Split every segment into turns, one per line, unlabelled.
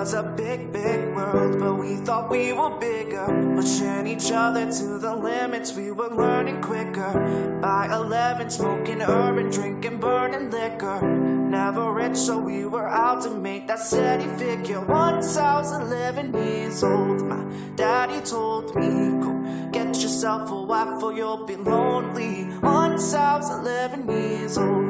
Was a big, big world, but we thought we were bigger. Pushing each other to the limits, we were learning quicker. By 11, smoking urban, drinking, burning liquor. Never rich, so we were out to make that steady figure. Once I was 11 years old, my daddy told me, Go get yourself a wife or you'll be lonely. Once I was 11 years old.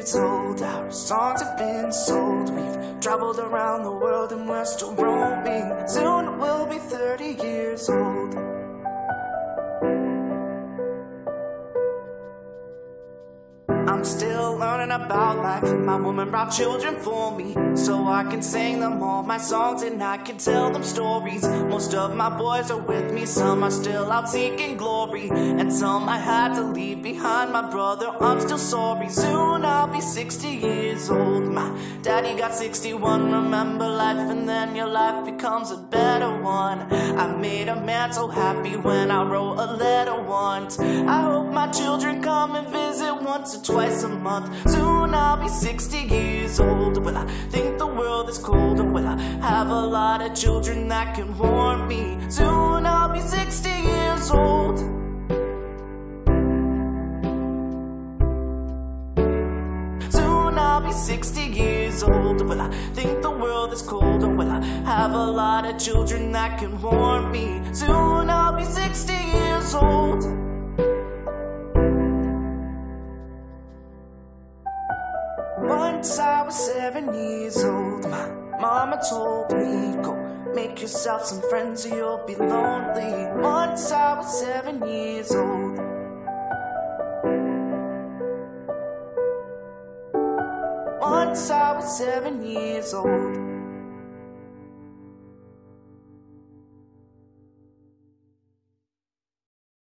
Years old. Our songs have been sold. We've traveled around the world and we're still roaming. Soon we'll be 30 years old. I'm still learning about life. My woman brought children for me, so I can sing them all my songs and I can tell them stories. Most of my boys are with me, some are still out seeking glory, and some I had to leave behind. My brother, I'm still sorry. Soon I'll be 60 years old. My daddy got 61. Remember life, and then your life becomes a better one. I made a man so happy when I wrote a letter once. I hope my children come and visit once or twice a month. Soon I'll be 60 years old. Will I think the world is cold? Or will I have a lot of children that can warm me? Soon I'll be 60 years old. Be 60 years old. Will I think the world is cold? Or will I have a lot of children that can warm me? Soon I'll be 60 years old. Once I was seven years old, my mama told me, Go make yourself some friends or you'll be lonely. Once I was seven years old. Once I was seven years old.